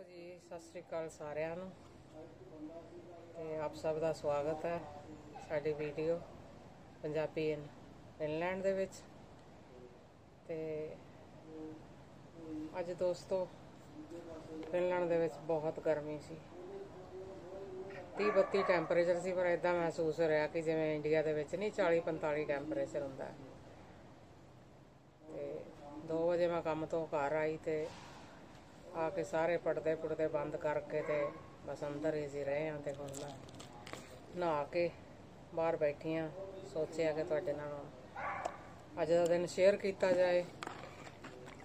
Hello ਜੀ, ਸਤਿ ਸ੍ਰੀ ਅਕਾਲ ਸਾਰਿਆਂ ਨੂੰ। ਤੇ ਆਪ ਸਭ ਦਾ ਸਵਾਗਤ ਹੈ ਸਾਡੀ ਵੀਡੀਓ ਪੰਜਾਬੀ ਇਨ ਫਿਨਲੈਂਡ ਦੇ ਵਿੱਚ। ਤੇ ਅੱਜ ਦੋਸਤੋ ਫਿਨਲੈਂਡ ਦੇ ਵਿੱਚ ਬਹੁਤ ਗਰਮੀ ਸੀ। 30 32 ਟੈਂਪਰੇਚਰ ਸੀ, ਪਰ ਇਦਾਂ ਮਹਿਸੂਸ ਹੋ ਰਿਹਾ ਕਿ ਜਿਵੇਂ ਇੰਡੀਆ ਦੇ ਵਿੱਚ ਨਹੀਂ 40 45 ਟੈਂਪਰੇਚਰ ਹੁੰਦਾ ਤੇ 2 ਵਜੇ ਮੈਂ ਕੰਮ ਤੋਂ ਘਰ ਆਈ ਤੇ ਆ ਕੇ ਸਾਰੇ ਪੜਦੇ ਪੁੜਦੇ ਬੰਦ ਕਰਕੇ ਤੇ ਬਸ ਅੰਦਰ ਹੀ ਸੀ ਰਹੇ ਹਾਂ ਤੇ ਹੁਣ ਮੈਂ ਨਹਾ ਕੇ ਬਾਹਰ ਬੈਠੀ ਹਾਂ। ਸੋਚਿਆ ਕਿ ਤੁਹਾਡੇ ਨਾਲ ਅੱਜ ਦਾ ਦਿਨ ਸ਼ੇਅਰ ਕੀਤਾ ਜਾਏ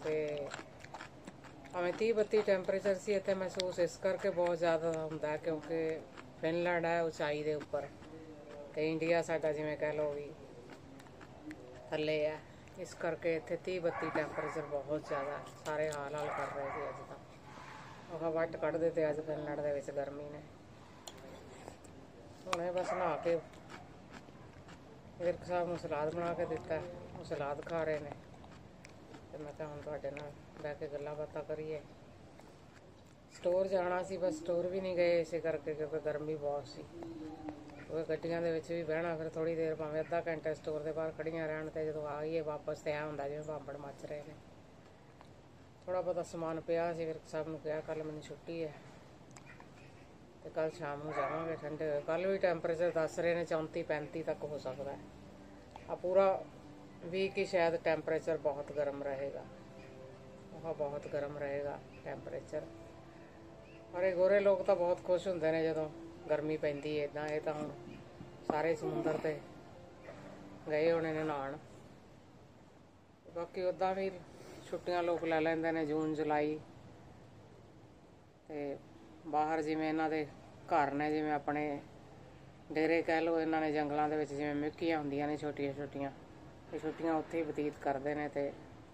ਤੇ ਭਾਵੇਂ 30 32 ਟੈਂਪਰੇਚਰ ਸੀ, ਇੱਥੇ ਮਹਿਸੂਸ ਇਸ ਕਰਕੇ ਬਹੁਤ ਜ਼ਿਆਦਾ ਹੁੰਦਾ ਕਿਉਂਕਿ ਫਿਨਲੈਂਡ ਹੈ ਉਚਾਈ ਦੇ ਉੱਪਰ ਤੇ ਇੰਡੀਆ ਸਾਡਾ ਜਿਵੇਂ ਕਹਿ ਲਓ ਵੀ ਥੱਲੇ ਹੈ। ਇਸ ਕਰਕੇ ਇੱਥੇ 30 32 ਟੈਂਪਰੇਚਰ ਬਹੁਤ ਜ਼ਿਆਦਾ, ਸਾਰੇ ਹਾਲ ਹਾਲ ਕਰ ਰਹੇ ਸੀ ਅੱਜ ਤਾਂ। ਉਹ ਵੱਟ ਕੱਢਦੇ ਤੇ ਅੱਜ ਫਿਨਲੈਂਡ ਦੇ ਵਿੱਚ ਗਰਮੀ ਨੇ। ਹੁਣੇ ਬਸ ਨਹਾ ਕੇ ਵਿਰਕ ਸਾਹਿਬ ਨੂੰ ਸਲਾਦ ਬਣਾ ਕੇ ਦਿੱਤਾ, ਉਹ ਸਲਾਦ ਖਾ ਰਹੇ ਨੇ। ਤੇ ਮੈਂ ਤਾਂ ਹੁਣ ਤੁਹਾਡੇ ਨਾਲ ਬਹਿ ਕੇ ਗੱਲਾਂ ਬਾਤਾਂ ਕਰੀਏ। ਸਟੋਰ ਜਾਣਾ ਸੀ, ਬਸ ਸਟੋਰ ਵੀ ਨਹੀਂ ਗਏ ਇਸੇ ਕਰਕੇ ਕਿਉਂਕਿ ਗਰਮੀ ਬਹੁਤ ਸੀ। ਉਹ ਗੱਡੀਆਂ ਦੇ ਵਿੱਚ ਵੀ ਬਹਿਣਾ, ਫਿਰ ਥੋੜੀ ਦੇਰ ਭਾਵੇਂ ਅੱਧਾ ਘੰਟਾ ਸਟੋਰ ਦੇ ਬਾਹਰ ਖੜੀਆਂ ਰਹਿਣ ਤੇ ਜਦੋਂ ਆ ਗਈਏ ਵਾਪਸ ਤੇ ਆ ਹੁੰਦਾ ਜਿਵੇਂ ਬਾਂਬੜ ਮੱਚ ਰਹੇ ਨੇ। ਥੋੜਾ ਬਹੁਤਾ ਸਮਾਨ ਪਿਆ ਸੀ, ਫਿਰ ਸਭ ਨੂੰ ਕਿਹਾ ਕੱਲ ਮੈਨੂੰ ਛੁੱਟੀ ਹੈ। ਤੇ ਕੱਲ ਸ਼ਾਮ ਨੂੰ ਜਾਵਾਂਗੇ, ਠੰਡੇ ਹੋਏ। ਕੱਲ ਵੀ ਟੈਂਪਰੇਚਰ ਦੱਸ ਰਹੇ ਨੇ 34 35 ਤੱਕ ਹੋ ਸਕਦਾ ਹੈ। ਆ ਪੂਰਾ ਵੀਕ ਹੀ ਸ਼ਾਇਦ ਟੈਂਪਰੇਚਰ ਬਹੁਤ ਗਰਮ ਰਹੇਗਾ। ਉਹ ਬਹੁਤ ਗਰਮ ਰਹੇਗਾ ਟੈਂਪਰੇਚਰ ਔਰ ਇਹ ਗੋਰੇ ਲੋਕ ਤਾਂ ਬਹੁਤ ਖੁਸ਼ ਹੁੰਦੇ ਨੇ ਜਦੋਂ ਗਰਮੀ ਪੈਂਦੀ ਹੈ ਇਦਾਂ ਇਹ ਤਾਂ ਹੁਣ ਸਾਰੇ ਸਮੁੰਦਰ ਤੇ ਗਏ ਹੋਣੇ ਨੇ ਨਹਾਉਣ ਬਾਕੀ ਉਦਾਂ ਵੀ ਛੁੱਟੀਆਂ ਲੋਕ ਲੈ ਲੈਂਦੇ ਨੇ ਜੂਨ, ਜੁਲਾਈ। ਤੇ ਬਾਹਰ ਜਿਵੇਂ ਇਹਨਾਂ ਦੇ ਘਰ ਨੇ, ਜਿਵੇਂ ਆਪਣੇ ਡੇਰੇ ਕਹਿ ਲਓ ਇਹਨਾਂ ਨੇ ਜੰਗਲਾਂ ਦੇ ਵਿੱਚ, ਜਿਵੇਂ ਮਿੱਕੀਆਂ ਹੁੰਦੀਆਂ ਨੇ ਛੋਟੀਆਂ ਛੋਟੀਆਂ। ਇਹ ਛੁੱਟੀਆਂ ਉੱਥੇ ਹੀ ਬਤੀਤ ਕਰਦੇ ਨੇ ਤੇ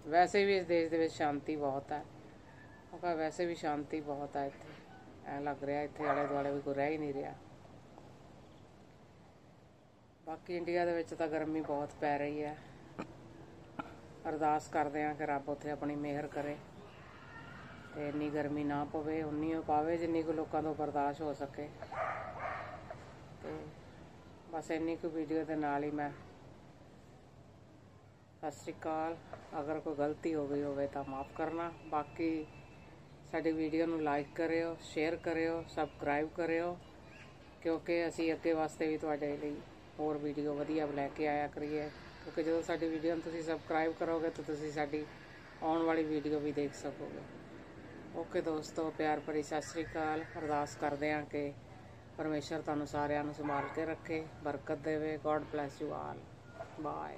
ਵੈਸੇ ਵੀ ਇਸ ਦੇਸ਼ ਦੇ ਵਿੱਚ ਸ਼ਾਂਤੀ ਬਹੁਤ ਹੈ। ਉਹ ਕਹਾ ਵੈਸੇ ਵੀ ਸ਼ਾਂਤੀ ਬਹੁਤ ਹੈ ਇੱਥੇ। ਐ ਲੱਗ ਰਿਹਾ ਇੱਥੇ ਆਲੇ ਦੁਆਲੇ ਵੀ ਕੋਈ ਰਹਿ ਹੀ ਨਹੀਂ ਰਿਹਾ। ਬਾਕੀ ਇੰਡੀਆ ਦੇ ਵਿੱਚ ਤਾਂ ਗਰਮੀ ਬਹੁਤ ਪੈ ਰਹੀ ਹੈ। ਅਰਦਾਸ ਕਰਦੇ ਆ ਕਿ ਰੱਬ ਉੱਥੇ ਆਪਣੀ ਮਿਹਰ ਕਰੇ। ਤੇ ਇੰਨੀ ਗਰਮੀ ਨਾ ਪਵੇ, ਉਨੀ ਉਹ ਪਾਵੇ ਜਿੰਨੀ ਕੁ ਲੋਕਾਂ ਤੋਂ ਬਰਦਾਸ਼ਤ ਹੋ ਸਕੇ। ਤੇ ਬਸ ਇੰਨੀ ਕੁ ਵੀਡੀਓ ਦੇ ਨਾਲ ਹੀ ਮੈਂ ਸਤਿ ਸ਼੍ਰੀ ਅਕਾਲ। ਅਗਰ ਕੋਈ ਗਲਤੀ ਹੋ ਗਈ ਹੋਵੇ ਤਾਂ ਮਾਫ ਕਰਨਾ। ਬਾਕੀ ਸਾਡੀ ਵੀਡੀਓ ਨੂੰ ਲਾਈਕ ਕਰਿਓ ਸ਼ੇਅਰ ਕਰਿਓ ਸਬਸਕ੍ਰਾਈਬ ਕਰਿਓ, ਕਿਉਂਕਿ ਅਸੀਂ ਅੱਗੇ ਵਾਸਤੇ ਵੀ ਤੁਹਾਡੇ ਲਈ ਹੋਰ ਵੀਡੀਓ ਵਧੀਆ ਲੈ ਕੇ ਆਇਆ ਕਰੀਏ। ਕਿਉਂਕਿ ਜਦੋਂ ਸਾਡੀ ਵੀਡੀਓ ਨੂੰ ਤੁਸੀਂ ਸਬਸਕ੍ਰਾਈਬ ਕਰੋਗੇ ਤਾਂ ਤੁਸੀਂ ਸਾਡੀ ਆਉਣ ਵਾਲੀ ਵੀਡੀਓ ਵੀ ਦੇਖ ਸਕੋਗੇ। ਓਕੇ ਦੋਸਤੋ, ਪਿਆਰ ਭਰੀ ਸਤਿ ਸ਼੍ਰੀ ਅਕਾਲ। ਅਰਦਾਸ ਕਰਦੇ ਹਾਂ ਕਿ ਪਰਮੇਸ਼ਰ ਤੁਹਾਨੂੰ ਸਾਰਿਆਂ ਨੂੰ ਸੰਭਾਲ ਕੇ ਰੱਖੇ, ਬਰਕਤ ਦੇਵੇ। God bless you all bye